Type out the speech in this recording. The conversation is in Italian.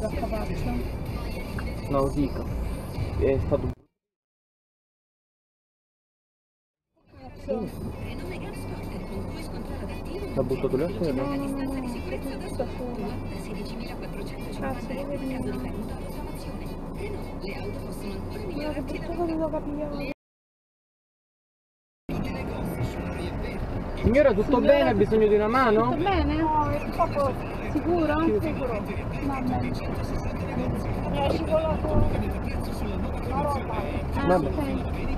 Capaccio? Nautica. È stato... Cazzo. L'ha buttato lì a terra? No, no, no, no, no, da sola. Cazzo, poverino. Ma che brutto volevo Signora, tutto bene? Ha bisogno di una Tutto mano? bene? No, è poco. Sicuro? Sicuro. Mamma mia. Mi ha scivolato la roba. Ah, ok.